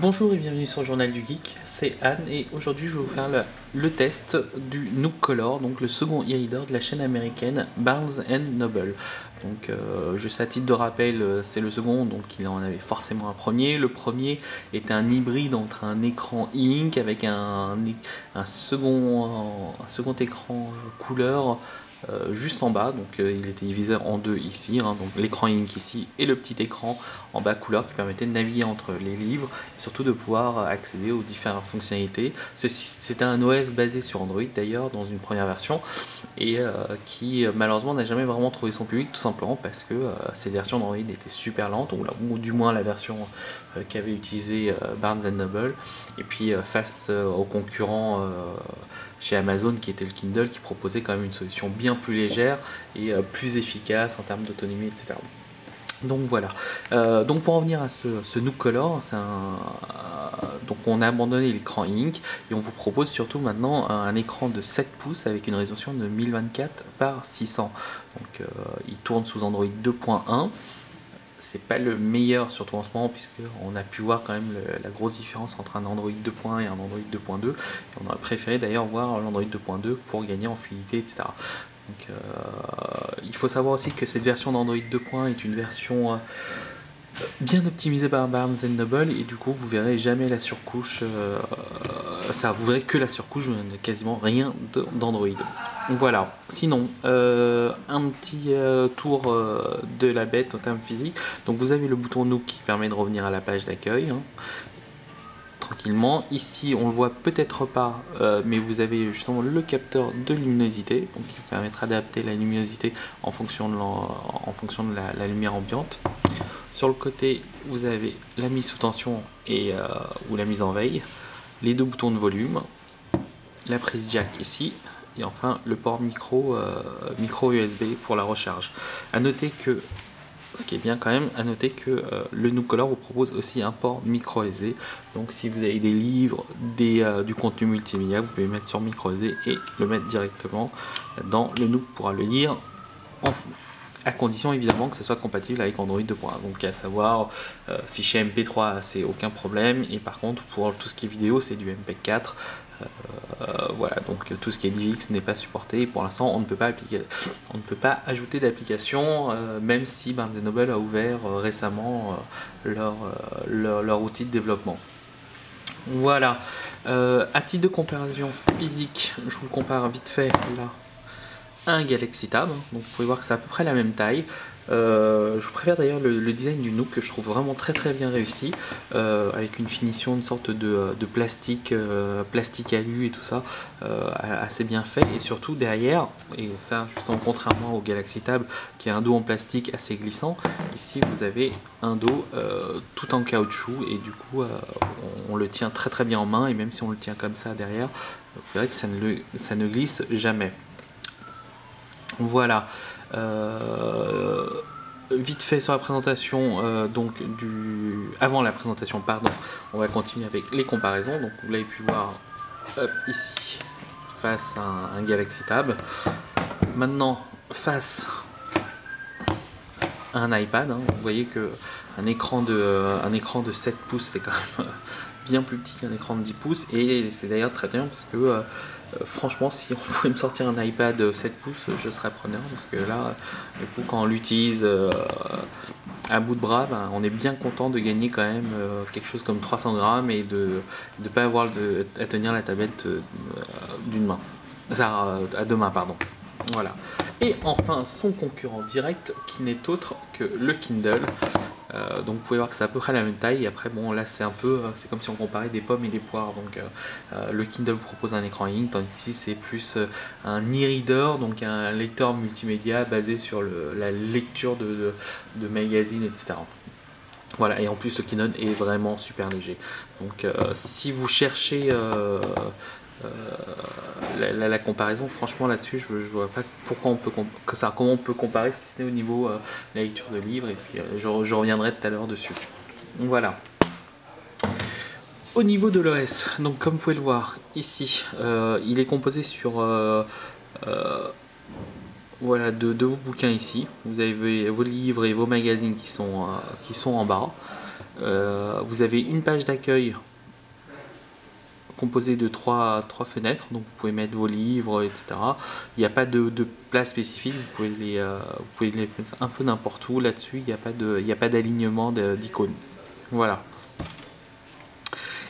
Bonjour et bienvenue sur le Journal du Geek, c'est Anne et aujourd'hui je vais vous faire le, test du Nook Color, donc le second e-reader de la chaîne américaine Barnes Noble. Donc euh, juste à titre de rappel, euh, c'est le second, donc il en avait forcément un premier. Le premier était un hybride entre un écran e-ink avec un second écran couleur euh, juste en bas, donc euh, il était divisé en deux ici, hein, donc l'écran Ink ici et le petit écran en bas couleur qui permettait de naviguer entre les livres et surtout de pouvoir accéder aux différentes fonctionnalités. C'était un OS basé sur Android d'ailleurs dans une première version et euh, qui malheureusement n'a jamais vraiment trouvé son public tout simplement parce que cette version d'Android était super lente ou, ou, du moins la version qu'avait utilisé Barnes Noble. Et puis face aux concurrents chez Amazon qui était le Kindle qui proposait quand même une solution bien plus légère et euh, plus efficace en termes d'autonomie etc. Donc voilà. Euh, donc pour en venir à ce, ce Nook Color, euh, donc on a abandonné l'écran Ink et on vous propose surtout maintenant un, écran de 7 pouces avec une résolution de 1024 par 600. Donc il tourne sous Android 2.1 c'est pas le meilleur, surtout en ce moment, puisque on a pu voir quand même la grosse différence entre un Android 2.1 et un Android 2.2. on aurait préféré d'ailleurs voir l'Android 2.2 pour gagner en fluidité, etc. Donc, euh, il faut savoir aussi que cette version d'Android 2.1 est une version euh, bien optimisée par Barnes Noble et du coup vous verrez jamais la surcouche euh, ça vous verrez que la surcouche quasiment rien d'Android. Voilà. Sinon euh, un petit euh, tour de la bête en termes physiques. Donc vous avez le bouton Nook qui permet de revenir à la page d'accueil hein, tranquillement. Ici on le voit peut-être pas mais vous avez justement le capteur de luminosité qui permettra d'adapter la luminosité en fonction de la lumière ambiante sur le côté, vous avez la mise sous tension et, euh, ou la mise en veille, les deux boutons de volume, la prise jack ici, et enfin le port micro, euh, USB pour la recharge. A noter que, ce qui est bien quand même, à noter que euh, le Nook Color vous propose aussi un port micro SD. Donc si vous avez des livres, des, du contenu multimédia, vous pouvez mettre sur micro SD et le mettre directement dans le Nook pourra le lire en à condition évidemment que ce soit compatible avec Android 2.1 donc à savoir euh, fichier MP3 c'est aucun problème. Et par contre pour tout ce qui est vidéo c'est du MP4 euh, voilà. Donc tout ce qui est DivX n'est pas supporté. Pour l'instant on ne peut pas appliquer on ne peut pas ajouter d'application euh, même si Barnes Noble a ouvert récemment leur, leur, outil de développement. Voilà. À titre de comparaison physique je vous compare vite fait là un Galaxy Tab, donc vous pouvez voir que c'est à peu près la même taille. Euh, je préfère d'ailleurs le, design du Nook que je trouve vraiment très très bien réussi euh, avec une finition, une sorte de, plastique, euh, plastique alu et tout ça assez bien fait et surtout derrière, et ça justement contrairement au Galaxy Tab qui a un dos en plastique assez glissant, ici vous avez un dos tout en caoutchouc et du coup on, le tient très très bien en main et même si on le tient comme ça derrière, vous verrez que ça ne glisse jamais. Voilà. Euh, vite fait sur la présentation, euh, donc du avant la présentation, pardon, on va continuer avec les comparaisons. Donc vous l'avez pu voir ici face à un, Galaxy Tab. Maintenant face à un iPad, hein. vous voyez que un écran de un écran de 7 pouces c'est quand même bien plus petit qu'un écran de 10 pouces et c'est d'ailleurs très bien parce que euh, euh, franchement, si on pouvait me sortir un iPad 7 pouces, je serais preneur parce que là, du coup, quand on l'utilise euh, à bout de bras, ben, on est bien content de gagner quand même euh, quelque chose comme 300 grammes et de ne pas avoir à tenir la tablette d'une main. Ça, à deux mains, pardon. Voilà. Et enfin, son concurrent direct qui n'est autre que le Kindle. Euh, donc vous pouvez voir que c'est à peu près la même taille. Et après, bon, là c'est un peu, euh, c'est comme si on comparait des pommes et des poires. Donc euh, le Kindle vous propose un écran ink, tandis qu'ici c'est plus un e-reader, donc un lecteur multimédia basé sur la lecture de, magazines, etc. Voilà, et en plus le Kindle est vraiment super léger. Donc si vous cherchez la, comparaison, franchement là-dessus, je, je, vois pas pourquoi on peut que ça, comment on peut comparer si c'est au niveau euh, la lecture de livres et puis euh, je, reviendrai tout à l'heure dessus. Donc voilà. Au niveau de l'OS, donc comme vous pouvez le voir ici, il est composé sur voilà de, de, vos bouquins ici. Vous avez vos livres et vos magazines qui sont qui sont en bas. vous avez une page d'accueil composée de trois, trois fenêtres, donc vous pouvez mettre vos livres, etc. Il n'y a pas de, place spécifique, vous pouvez les, vous pouvez les mettre un peu n'importe où là-dessus, il n'y a pas d'alignement d'icônes. Voilà.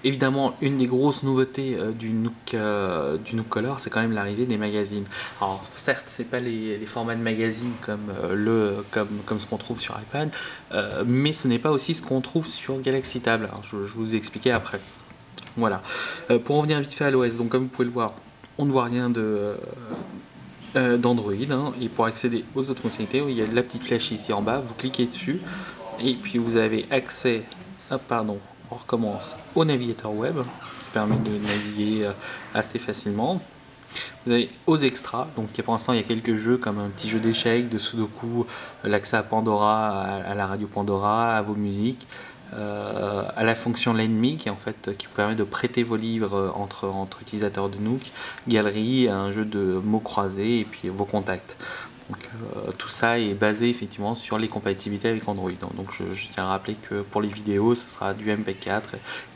Évidemment, une des grosses nouveautés euh, du, Nook, euh, du Nook Color, c'est quand même l'arrivée des magazines. Alors, certes, c'est pas les, formats de magazines comme, euh, le, comme, comme ce qu'on trouve sur iPad, mais ce n'est pas aussi ce qu'on trouve sur Galaxy Tab. Alors, je, je, vous expliquer après. Voilà. pour revenir vite fait à l'OS, donc comme vous pouvez le voir, on ne voit rien de d'Android hein, et pour accéder aux autres fonctionnalités il y a la petite flèche ici en bas vous cliquez dessus et puis vous avez accès pardon on recommence au navigateur web qui permet de naviguer euh, assez facilement. Vous avez aux extras, donc pour l'instant il y a quelques jeux comme un petit jeu d'échecs, de Sudoku, l'accès à Pandora, à, la radio Pandora, à vos musiques, euh, à la fonction l'ennemi qui en fait qui vous permet de prêter vos livres euh, entre, entre utilisateurs de Nook, galerie, un jeu de mots croisés et puis vos contacts. Donc euh, tout ça est basé effectivement sur les compatibilités avec Android. Donc je, tiens à rappeler que pour les vidéos, ce sera du MP4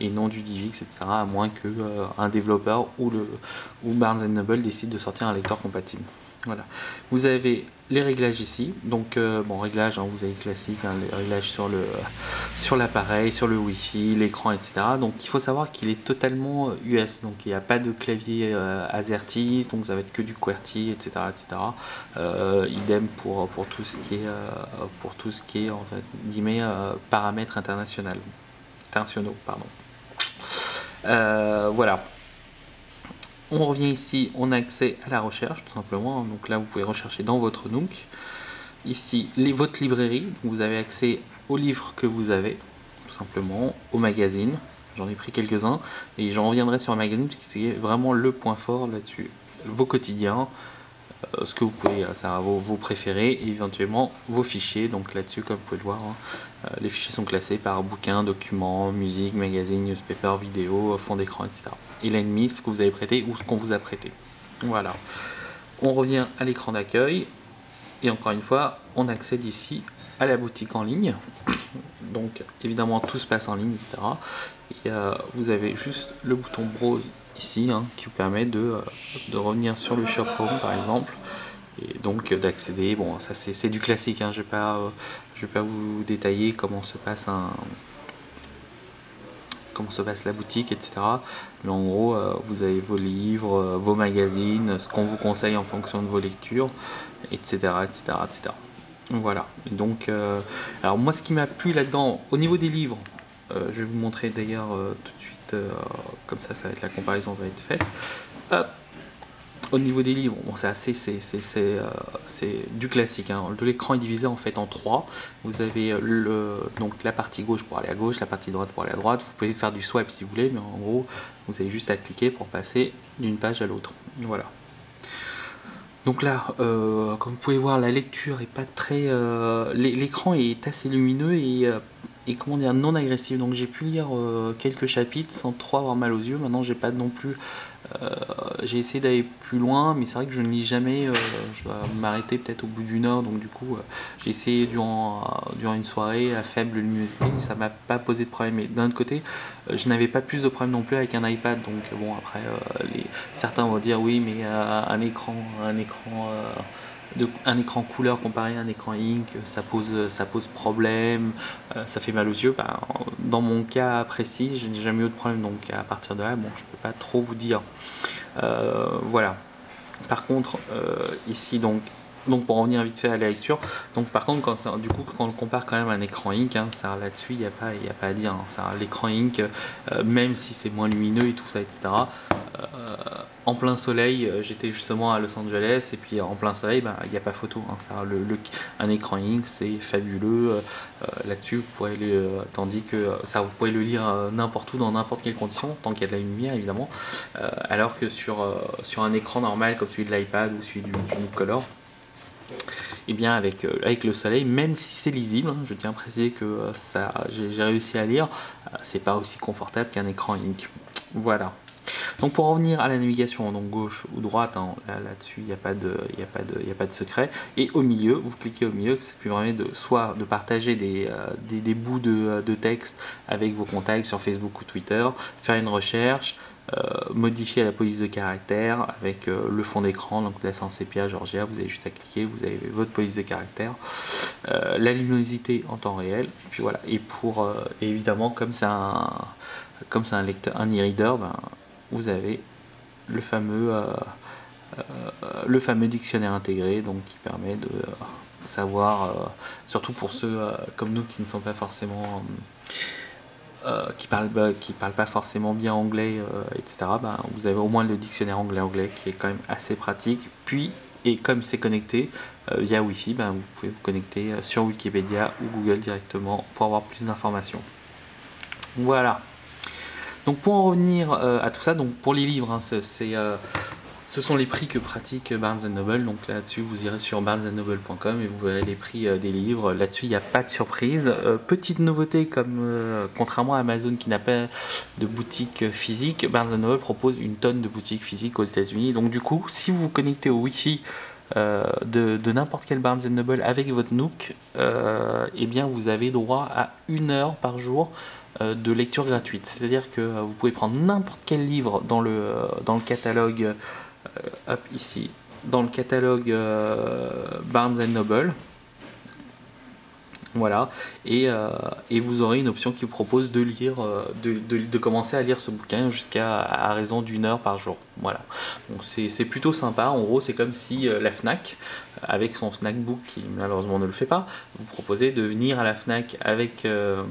et non du DivX, etc. À moins que un développeur ou, le, ou Barnes Noble décide de sortir un lecteur compatible. Voilà. Vous avez les réglages ici. Donc, euh, bon, réglages, hein, vous avez classique, hein, les réglages sur le sur l'appareil, sur le Wi-Fi, l'écran, etc. Donc, il faut savoir qu'il est totalement US. Euh, donc, il n'y a pas de clavier euh, AZERTY, donc ça va être que du QWERTY, etc., etc. idem pour pour tout ce qui est pour tout ce qui est en fait guillemets paramètres internationaux, internationaux, pardon. voilà. On revient ici, on a accès à la recherche tout simplement. Donc là, vous pouvez rechercher dans votre Nook. Ici, votre librairie. Vous avez accès aux livres que vous avez, tout simplement, aux magazines. J'en ai pris quelques-uns et j'en reviendrai sur un magazine parce que c'est vraiment le point fort là-dessus. Vos quotidiens, ce que vous pouvez, euh, ça vos, vos, préférés et éventuellement vos fichiers. Donc là-dessus, comme vous pouvez le voir, hein, euh, les fichiers sont classés par bouquins, documents, musique, magazine, newspaper, vidéo, fond d'écran, etc. Et l'ennemi, ce que vous avez prêté ou ce qu'on vous a prêté. Voilà. On revient à l'écran d'accueil et encore une fois, on accède ici à la boutique en ligne. Donc évidemment, tout se passe en ligne, etc. Et vous avez juste le bouton browse ici hein, qui vous permet de, de, revenir sur le shop par exemple et donc d'accéder bon ça c'est du classique hein, je vais pas euh, vais pas vous détailler comment se passe un comment se passe la boutique etc mais en gros euh, vous avez vos livres euh, vos magazines ce qu'on vous conseille en fonction de vos lectures etc etc etc voilà. Donc alors moi ce qui m'a plu là dedans au niveau des livres je vais vous montrer d'ailleurs tout de suite euh, comme ça, ça va être la comparaison va être faite. Au niveau des livres, bon, c'est assez, euh, c'est du classique. Hein. L'écran est divisé en fait en trois. Vous avez le, donc la partie gauche pour aller à gauche, la partie droite pour aller à droite. Vous pouvez faire du swipe si vous voulez, mais en gros, vous avez juste à cliquer pour passer d'une page à l'autre. Voilà. Donc là, euh, comme vous pouvez voir, la lecture est pas très. L'écran est assez lumineux et et comment dire non agressif donc j'ai pu lire euh, quelques chapitres sans trop avoir mal aux yeux. Maintenant j'ai pas non plus euh, j'ai essayé d'aller plus loin mais c'est vrai que je ne lis jamais euh, je dois m'arrêter peut-être au bout d'une heure. Donc du coup j'ai essayé durant, durant une soirée à faible luminosité ça m'a pas posé de problème. Mais d'un autre côté je n'avais pas plus de problème non plus avec un iPad. Donc bon après certains vont dire oui mais un écran un écran un écran couleur comparé à un écran ink, ça pose, ça pose problème, euh, ça fait mal aux yeux. Bah, dans mon cas précis, je n'ai jamais eu de problème, donc à partir de là, bon, je peux pas trop vous dire. Euh, voilà. Par contre, euh, ici donc donc pour revenir vite fait à la lecture, donc par contre quand du coup quand on compare quand même à un écran ink, hein, ça là-dessus il n'y a pas il a pas à dire. Hein, l'écran ink, même si c'est moins lumineux et tout ça etc en plein soleil, euh, j'étais justement à Los Angeles et puis en plein soleil, bah, il n'y a pas photo. Hein. le, un écran ink, c'est fabuleux. Euh, euh, là-dessus, vous pourrez le, tandis que ça, vous pouvez le lire n'importe où, dans n'importe quelle condition, tant qu'il y a de la lumière évidemment. alors que sur, sur un écran normal comme celui de l'iPad ou celui du, du Color, et eh bien avec, avec le soleil, même si c'est lisible, hein, je tiens à préciser que ça j'ai réussi à lire, c'est pas aussi confortable qu'un écran ink. Voilà. Donc pour revenir à la navigation, donc gauche ou droite, hein, là, dessus il n'y a, pas de, a, pas de, a pas de secret. Et au milieu, vous cliquez au milieu, ça permet de soit de partager des, euh, des, bouts de, texte avec vos contacts sur Facebook ou Twitter, faire une recherche, euh, modifier la police de caractère avec euh, le fond d'écran, donc c'est en sépia Georgia, vous avez juste à cliquer, vous avez votre police de caractère, la luminosité en temps réel, puis voilà. Et pour évidemment comme c'est un comme c'est un lecteur, un e-reader, ben, vous avez le fameux, euh, euh, le fameux dictionnaire intégré donc qui permet de euh, savoir, surtout pour ceux comme nous qui ne sont pas forcément qui parlent parlent pas forcément bien anglais etc ben, vous avez au moins le dictionnaire anglais anglais qui est quand même assez pratique puis et comme c'est connecté via Wi-Fi, ben, vous pouvez vous connecter sur Wikipédia ou Google directement pour avoir plus d'informations. Voilà. Donc pour en revenir euh, à tout ça, donc pour les livres, hein, euh, ce sont les prix que pratique Barnes Noble. Donc là-dessus, vous irez sur barnesandnoble.com et vous verrez les prix euh, des livres. Là-dessus, il n'y a pas de surprise. petite nouveauté, comme contrairement à Amazon qui n'a pas de boutique physique, Barnes Noble propose une tonne de boutiques physiques aux États-Unis. Donc du coup, si vous vous connectez au Wi-Fi de, n'importe quel Barnes Noble avec votre Nook, eh bien vous avez droit à une heure par jour euh, de lecture gratuite. C'est-à-dire que euh, vous pouvez prendre n'importe quel livre euh, dans le catalogue, hop, ici, dans le catalogue Barnes Noble. Voilà, et, vous aurez une option qui vous propose de lire, de, commencer à lire ce bouquin jusqu'à à raison d'une heure par jour. Voilà, donc c'est plutôt sympa. En gros, c'est comme si la Fnac avec son Fnacbook qui malheureusement ne le fait pas, vous proposez de venir à la Fnac avec, euh,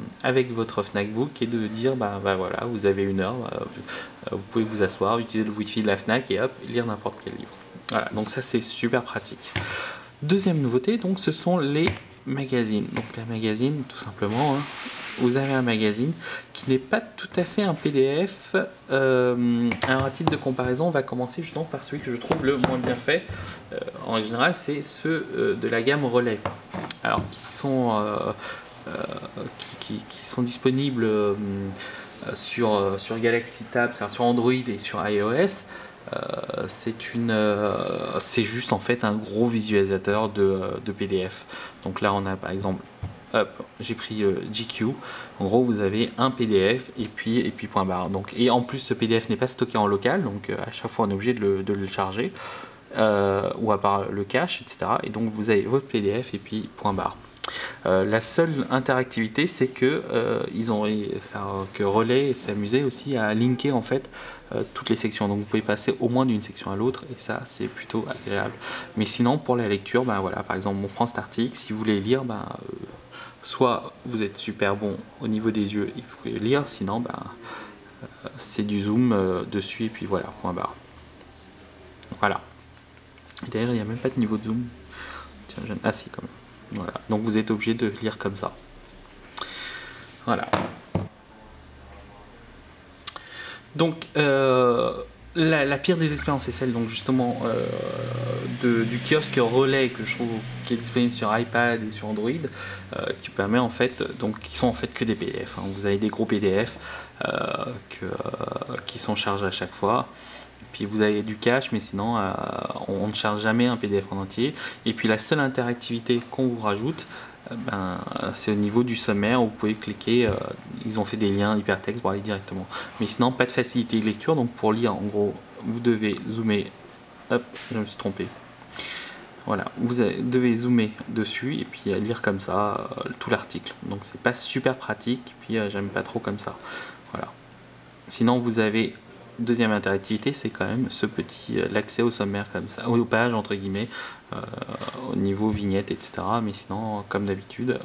votre Fnacbook et de dire bah, bah voilà, vous avez une heure, euh, vous pouvez vous asseoir, utiliser le wifi de la Fnac et hop, lire n'importe quel livre. Voilà, donc ça c'est super pratique. Deuxième nouveauté, donc ce sont les magazines. Donc la magazine, tout simplement, hein, vous avez un magazine qui n'est pas tout à fait un PDF. Euh, alors à titre de comparaison, on va commencer justement par celui que je trouve le moins bien fait. Euh, en général, c'est ceux euh, de la gamme Relais. Alors qui sont, qui, sont disponibles sur, sur Galaxy Tab, sur Android et sur iOS. C'est une c'est juste en fait un gros visualisateur de, de, PDF donc là on a par exemple j'ai pris euh, GQ. En gros, vous avez un PDF et puis, et puis point barre. Donc, et en plus, ce PDF n'est pas stocké en local, donc euh, à chaque fois, on est obligé de le, charger, euh, ou à part le cache, etc. Et donc, vous avez votre PDF et puis point barre. la seule interactivité, c'est que ils ont que Relais s'est amusé aussi à linker en fait toutes les sections. Donc vous pouvez passer au moins d'une section à l'autre et ça c'est plutôt agréable. Mais sinon pour la lecture, ben voilà, par exemple on prend cet article, si vous voulez lire, ben soit vous êtes super bon au niveau des yeux et vous pouvez lire, sinon ben, euh, c'est du zoom euh, dessus et puis voilà, point barre. Voilà. D'ailleurs, il n'y a même pas de niveau de zoom. Tiens, je... Ah si, quand même. Voilà. Donc vous êtes obligé de lire comme ça. Voilà. Donc, euh, la, pire des expériences, c'est celle donc justement euh, du kiosque relais que je trouve qui est disponible sur iPad et sur Android, euh, qui permet en fait, donc qui sont en fait que des PDF. Hein. Vous avez des gros PDF qui sont chargés à chaque fois. Puis vous avez du cache, mais sinon on ne charge jamais un PDF en entier. Et puis la seule interactivité qu'on vous rajoute, ben, c'est au niveau du sommaire où vous pouvez cliquer, euh, ils ont fait des liens hypertexte pour aller directement. Mais sinon, pas de facilité de lecture, donc pour lire, en gros, vous devez zoomer, hop, je me suis trompé. Voilà, vous devez zoomer dessus et puis lire comme ça euh, tout l'article. Donc c'est pas super pratique, puis j'aime pas trop comme ça. Voilà. Sinon, vous avez deuxième interactivité, c'est quand même ce petit euh, l'accès au sommaire comme ça, aux pages entre guillemets, euh, au niveau vignette, etc. Mais sinon, comme d'habitude,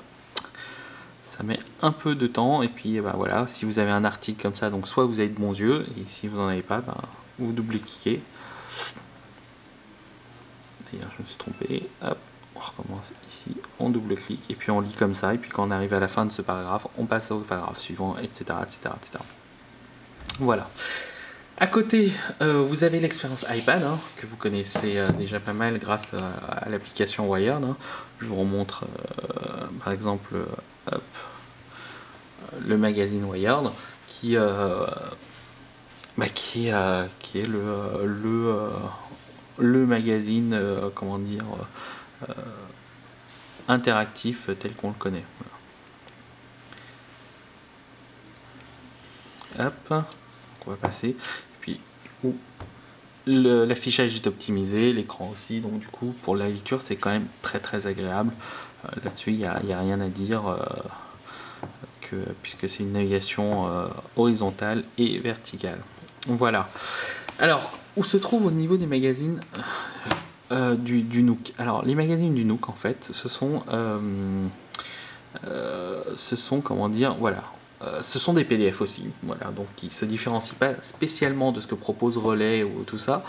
ça met un peu de temps. Et puis, bah, voilà, si vous avez un article comme ça, donc soit vous avez de bons yeux, et si vous n'en avez pas, bah, vous double-cliquez. D'ailleurs, je me suis trompé. Hop, on recommence ici, on double-clique, et puis on lit comme ça. Et puis quand on arrive à la fin de ce paragraphe, on passe au paragraphe suivant, etc. etc., etc. Voilà. À côté, euh, vous avez l'expérience iPad, hein, que vous connaissez euh, déjà pas mal grâce à, l'application Wired. Hein. Je vous remontre euh, par exemple le magazine Wired qui, bah, est, le, magazine, interactif tel qu'on le connaît. Hop, on va passer. Puis, l'affichage est optimisé, l'écran aussi, donc du coup, pour la lecture, c'est quand même très très agréable. Euh, là-dessus, il n'y a, rien à dire, euh, que, puisque c'est une navigation euh, horizontale et verticale. Voilà. Alors, où se trouve au niveau des magazines du, du, Nook? Alors, les magazines du Nook, en fait, ce sont, ce sont comment dire, voilà, euh, ce sont des PDF aussi, voilà, donc qui se différencient pas spécialement de ce que propose Relais ou tout ça,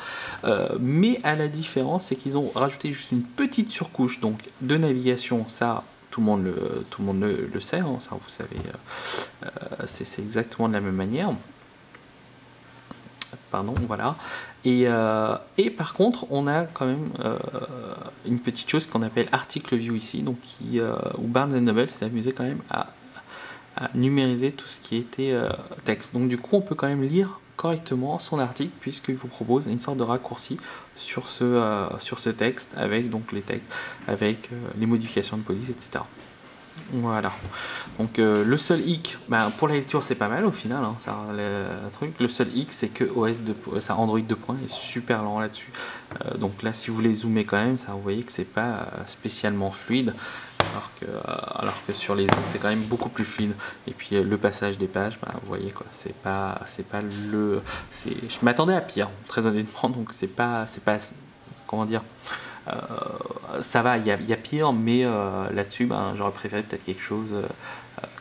euh, mais à la différence, c'est qu'ils ont rajouté juste une petite surcouche donc de navigation, ça tout le monde le, tout le, monde le, sait, hein, ça vous savez, euh, c'est exactement de la même manière. Pardon, voilà. Et, et, par contre, on a quand même une petite chose qu'on appelle article view ici, donc où Barnes Noble s'est amusé quand même à numériser tout ce qui était euh, texte. Donc du coup, on peut quand même lire correctement son article puisqu'il vous propose une sorte de raccourci sur ce, euh, texte avec donc les euh, les modifications de police, etc. Voilà. Donc le seul hic, ben, pour la lecture c'est pas mal au final, hein, ça, le, truc. Le seul hic c'est que OS de, ça Android 2. est super lent là-dessus. donc là si vous voulez zoomer quand même, ça vous voyez que c'est pas spécialement fluide alors que, euh, alors que sur les autres c'est quand même beaucoup plus fluide et puis euh, le passage des pages bah, vous voyez quoi c'est pas c'est pas le je m'attendais à pire très honnêtement donc c'est pas c'est pas comment dire euh, ça va il y, a, pire mais là-dessus ben, j'aurais préféré peut-être quelque chose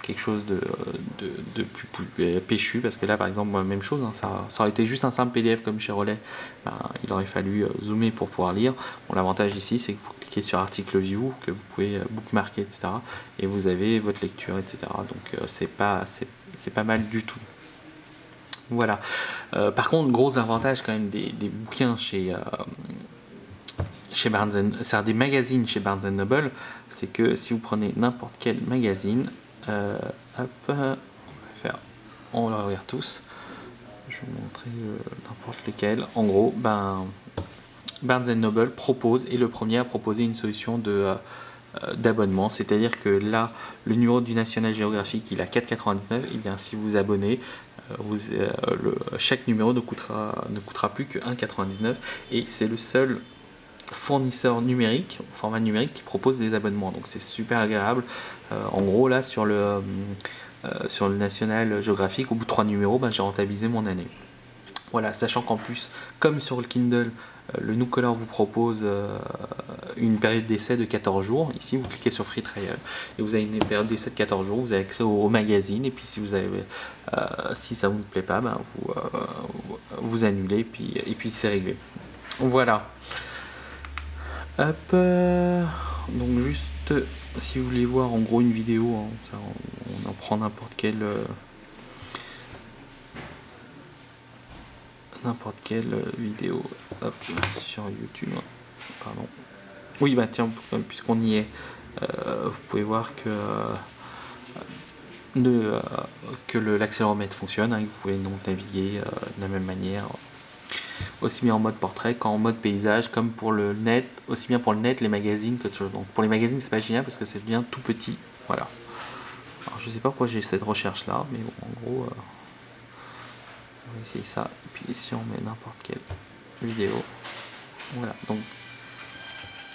quelque chose de, plus, péchu parce que là par exemple même chose hein, ça, ça, aurait été juste un simple PDF comme chez Relais ben, il aurait fallu euh, zoomer pour pouvoir lire. L'avantage ici c'est que vous cliquez sur article view que vous pouvez euh, bookmarker etc et vous avez votre lecture etc donc euh, c'est pas c'est pas mal du tout. Voilà. Par contre gros avantage quand même des, bouquins chez chez Barnes des magazines chez Barnes Noble, c'est que si vous prenez n'importe quel magazine, euh, hop, on va le regarde tous. Je vais vous montrer euh, n'importe lequel. En gros, ben, Barnes Noble propose, et le premier à proposer une solution de euh, d'abonnement, c'est-à-dire que là, le numéro du National Geographic, il a 4,99, et bien si vous abonnez, vous, chaque numéro ne coûtera, ne coûtera plus que 1,99, et c'est le seul fournisseur numérique, format numérique, qui propose des abonnements. Donc c'est super agréable. Euh, en gros, là, sur le, euh, euh, sur le National Geographic, au bout de trois numéros, ben, j'ai rentabilisé mon année. Voilà, sachant qu'en plus, comme sur le Kindle, le New Color vous propose une période d'essai de 14 jours. Ici, vous cliquez sur Free Trial et vous avez une période d'essai de 14 jours. Vous avez accès au, magazine et puis si vous avez, si ça vous ne plaît pas, ben, vous, vous annulez puis, et puis c'est réglé. Voilà. Hop, euh, donc juste si vous voulez voir en gros une vidéo, hein, on, en prend n'importe quelle euh, n'importe quelle vidéo sur YouTube. Pardon. Oui bah tiens, puisqu'on y est, euh, vous pouvez voir que l'accéléromètre fonctionne, hein, vous pouvez donc naviguer de la même manière aussi bien en mode portrait qu'en mode paysage, comme pour le net, aussi bien pour le net, les magazines que Donc pour les magazines, c'est pas génial parce que c'est bien tout petit. Voilà. Alors je sais pas pourquoi j'ai cette recherche là, mais bon, en gros, euh, on va essayer ça. Et puis ici, on met n'importe quelle vidéo. Voilà, donc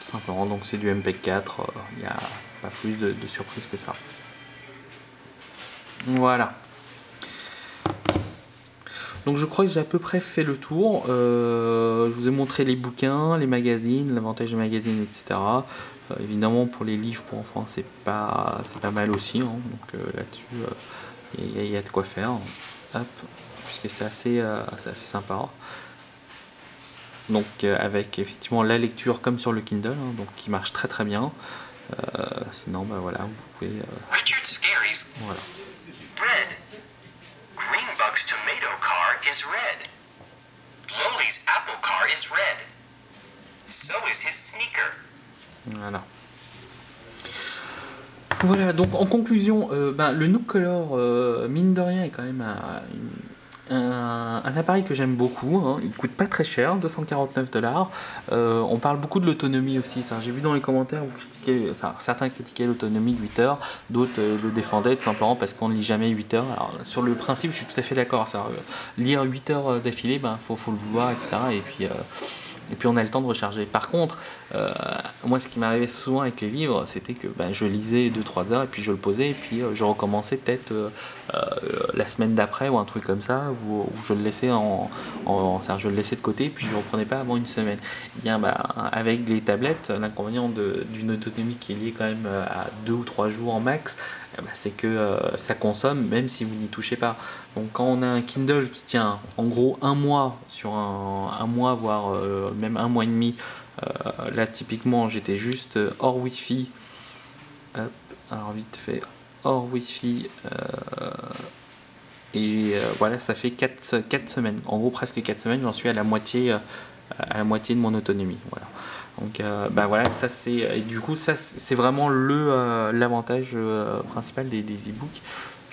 tout simplement, donc c'est du MP4, euh, il n'y a pas plus de, de surprise que ça. Voilà. Donc je crois que j'ai à peu près fait le tour. Euh, je vous ai montré les bouquins, les magazines, l'avantage des magazines, etc. Euh, évidemment pour les livres pour enfants c'est pas c'est pas mal aussi. Hein. donc euh, là-dessus il y, a de quoi faire. Hop, puisque c'est assez, assez sympa. Donc avec effectivement la lecture comme sur le Kindle, hein, donc qui marche très très bien. sinon bah voilà, vous pouvez. voilà. Greenbuck's tomato car is red. Loli's apple car is red. So is his sneaker. Voilà. Voilà, donc en conclusion, euh, ben, le Nook Color, euh, mine de rien, est quand même un, appareil que j'aime beaucoup, hein. il coûte pas très cher, 249 dollars. Euh, on parle beaucoup de l'autonomie aussi. J'ai vu dans les commentaires, vous critiquez, certains critiquaient l'autonomie de 8 heures, d'autres euh, le défendaient tout simplement parce qu'on ne lit jamais 8 heures. Alors, sur le principe, je suis tout à fait d'accord. Lire 8 heures d'affilée, ben, faut, le vouloir, etc. et puis on a le temps de recharger. Par contre, euh, moi ce qui m'arrivait souvent avec les livres, c'était que ben, je lisais 2-3 heures et puis je le posais et puis euh, je recommençais peut-être euh, la semaine d'après ou un truc comme ça où, je le laissais en, je le laissais de côté et puis je ne reprenais pas avant une semaine. Et bien ben, avec les tablettes, l'inconvénient d'une autonomie qui est liée quand même à 2 ou 3 jours en max, c'est que ça consomme même si vous n'y touchez pas. Donc quand on a un Kindle qui tient en gros un mois sur un, mois, voire euh, même un mois et demi, euh, là typiquement j'étais juste hors Wi-Fi. alors vite fait, hors Wi-Fi. Euh, et voilà, ça fait 4, 4, semaines. En gros presque 4 semaines, j'en suis à la moitié à la moitié de mon autonomie. Voilà. Donc bah voilà, ça c'est du coup ça c'est vraiment le l'avantage principal des, des e-books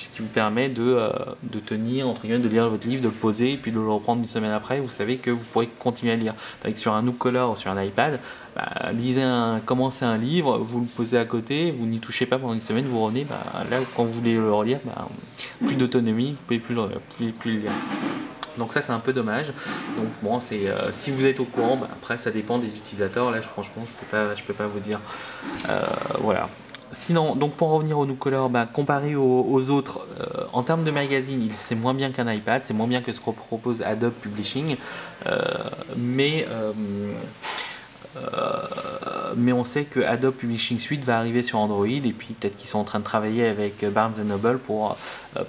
puisqu'il vous permet de, euh, de tenir, entre guillemets, de lire votre livre, de le poser, puis de le reprendre une semaine après, vous savez que vous pourrez continuer à lire. Avec sur un Color ou sur un iPad, bah, lisez un, commencez un livre, vous le posez à côté, vous n'y touchez pas pendant une semaine, vous revenez, bah, là quand vous voulez le relire, bah, plus d'autonomie, vous pouvez plus le, plus, le lire. Donc ça c'est un peu dommage. Donc bon, c'est euh, si vous êtes au courant, après ça dépend des utilisateurs. Là, franchement, je peux pas, peux pas vous dire. Euh, voilà sinon, donc pour revenir au Nucolor, bah, comparé aux, autres, euh, en termes de magazine, c'est moins bien qu'un iPad, c'est moins bien que ce que propose Adobe Publishing, mais mais on sait que Adobe Publishing Suite va arriver sur Android et puis peut-être qu'ils sont en train de travailler avec Barnes Noble pour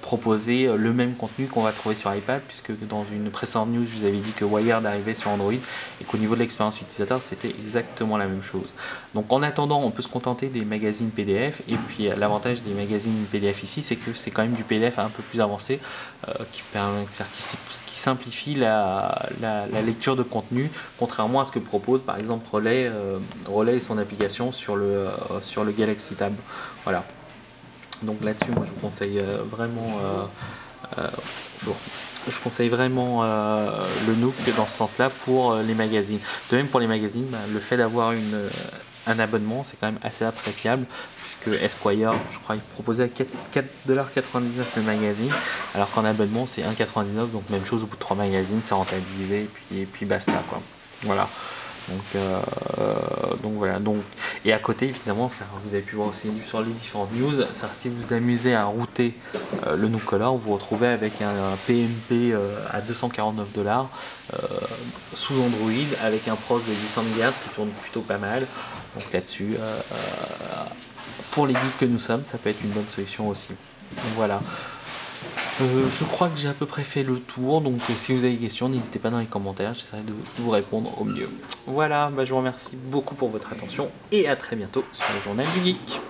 proposer le même contenu qu'on va trouver sur iPad puisque dans une précédente news je vous avais dit que Wired arrivait sur Android et qu'au niveau de l'expérience utilisateur c'était exactement la même chose. Donc en attendant on peut se contenter des magazines PDF et puis euh, l'avantage des magazines PDF ici c'est que c'est quand même du PDF un peu plus avancé qui simplifie la, lecture de contenu, contrairement à ce que propose par exemple Relay, euh, et son application sur le, euh, sur le Galaxy Tab. Voilà. Donc là-dessus, moi je vous conseille euh, vraiment. je conseille vraiment le Nook dans ce sens-là pour les magazines. De même pour les magazines, bah, le fait d'avoir une un abonnement, c'est quand même assez appréciable puisque Esquire, je crois, il proposait à 4,99$ le magazine, alors qu'en abonnement c'est 1,99$, donc même chose au bout de 3 magazines, c'est rentabilisé et puis, et puis basta quoi. Voilà. Donc, euh, donc voilà. Et à côté, évidemment, vous avez pu voir aussi sur les différentes news, si vous amusez à router euh, le Nook Color, vous vous retrouvez avec un, PMP euh, à 249 dollars sous Android avec un pros de 800 MHz qui tourne plutôt pas mal. Donc là-dessus, pour les geeks que nous sommes, ça peut être une bonne solution aussi. Donc voilà. Euh, je crois que j'ai à peu près fait le tour, donc euh, si vous avez des questions, n'hésitez pas dans les commentaires, j'essaierai de vous répondre au mieux. Voilà, bah, je vous remercie beaucoup pour votre attention et à très bientôt sur le journal du geek.